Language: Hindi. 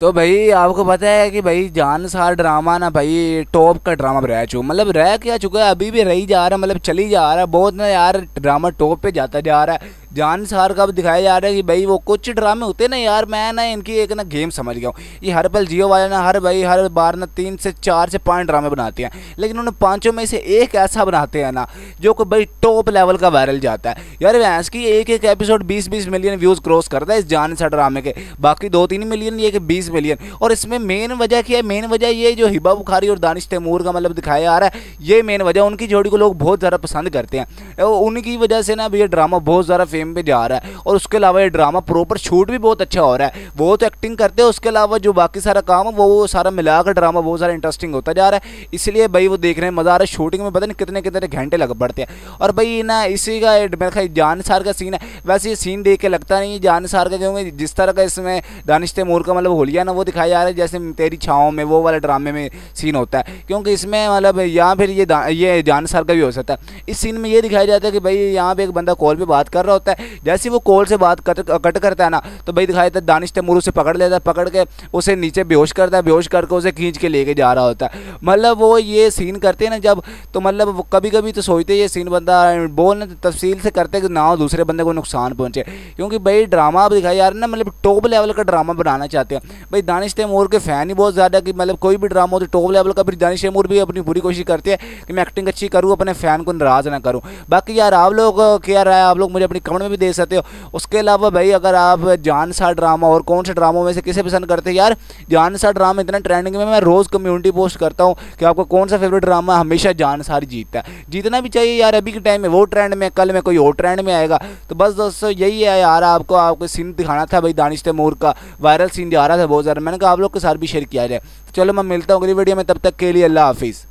तो भाई, आपको पता है कि भाई जान सार ड्रामा ना भाई टॉप का ड्रामा रह चुका मतलब रह क्या चुका है, अभी भी रही जा रहा है मतलब चली जा रहा है। बहुत ना यार ड्रामा टॉप पे जाता जा रहा है। जान सार का भी दिखाया जा रहा है कि भाई वो कुछ ड्रामे होते ना यार, मैं ना इनकी एक ना गेम समझ गया हूँ। ये हर पल जियो वाले ना हर भाई, हर बार ना तीन से चार से पाँच ड्रामे बनाते हैं, लेकिन उन्हें पाँचों में से एक ऐसा बनाते हैं ना, जो कि भाई टॉप लेवल का वायरल जाता है। यार भैंस की एक एक एपिसोड बीस बीस मिलियन व्यूज़ क्रॉस करता है इस जान सा ड्रामे के, बाकी दो तीन मिलियन ये कि बीस मिलियन और इसमें मेन वजह क्या है? मेन वजह ये जो हिबा बुखारी और दानिश तैमूर का मतलब दिखाया जा रहा है, ये मेन वजह उनकी जोड़ी को लोग बहुत ज़्यादा पसंद करते हैं। उनकी वजह से ना ये ड्रामा बहुत ज़्यादा फेम पे जा रहा है। और उसके अलावा ये ड्रामा प्रॉपर शूट भी बहुत अच्छा हो रहा है। वो तो एक्टिंग करते हैं, उसके अलावा जो बाकी सारा काम है, वो सारा मिलाकर ड्रामा बहुत सारा इंटरेस्टिंग होता जा रहा है। इसलिए भाई वो देखने में मज़ा आ रहा है। शूटिंग में पता नहीं कितने कितने घंटे लग पड़ते हैं। और भाई ना, इसी का मेरा ख्याल जान सार का सीन है। वैसे ये सीन देख के लगता नहीं जान सार का, क्योंकि जिस तरह का इसमें दानिश तैमूर का मतलब होलिया ना, वो दिखाया जा रहा है, जैसे तेरी छाँव में, वो वाले ड्रामे में सीन होता है। क्योंकि इसमें मतलब यहाँ फिर ये ये जान सार का भी हो सकता है। इस सीन में ये दिखाया जाता है कि भाई यहाँ पे एक बंदा कॉल पे बात कर रहा होता है। जैसे वो कॉल से बात कर कट करता है ना तो भाई दिखाई देता है, दानिश तैमूर उसे पकड़ लेता है, पकड़ के उसे नीचे बेहोश करता है, बेहोश करके उसे खींच के लेके जा रहा होता है। मतलब वो ये सीन करते हैं ना जब तो मतलब कभी कभी तो सोचते ये सीन बंदा बोल तफसील से करते कि ना दूसरे बंदे को नुकसान पहुँचे। क्योंकि भाई ड्रामा आप दिखाई रहे ना मतलब टॉप लेवल का ड्रामा बनाना चाहते हैं। भाई दानिश तैमूर के फ़ैन ही बहुत ज़्यादा कि मतलब कोई भी ड्रामा हो तो टॉप लेवल का, फिर दानिश तैमूर भी अपनी पूरी कोशिश करते हैं कि मैं एक्टिंग अच्छी करूँ, अपने फ़ैन को नाराज़ ना करूँ। बाकी यार आप लोग, क्या है? आप लोग मुझे अपनी कमेंट में भी दे सकते हो। उसके अलावा भाई, अगर आप जान सा ड्रामा और कौन से ड्रामों में से किसे पसंद करते हैं, यार जान सा ड्रामा इतना ट्रेंडिंग में, मैं रोज़ कम्युनिटी पोस्ट करता हूँ कि आपको कौन सा फेवरेट ड्रामा हमेशा जान सार जीतता है। जीतना भी चाहिए यार, अभी के टाइम में, वो ट्रेंड में, कल में, कोई और ट्रेंड में आएगा। तो बस दोस्तों, यही है यार, आपको आपको सीन दिखाना था भाई, दानिश तैमूर का वायरल सीन जा रहा था, बहुत ज़्यादा। मैंने कहा आप लोग के साथ भी शेयर किया जाए। चलो, मैं मिलता हूँ अगली वीडियो में, तब तक के लिए अल्लाह हाफिज़।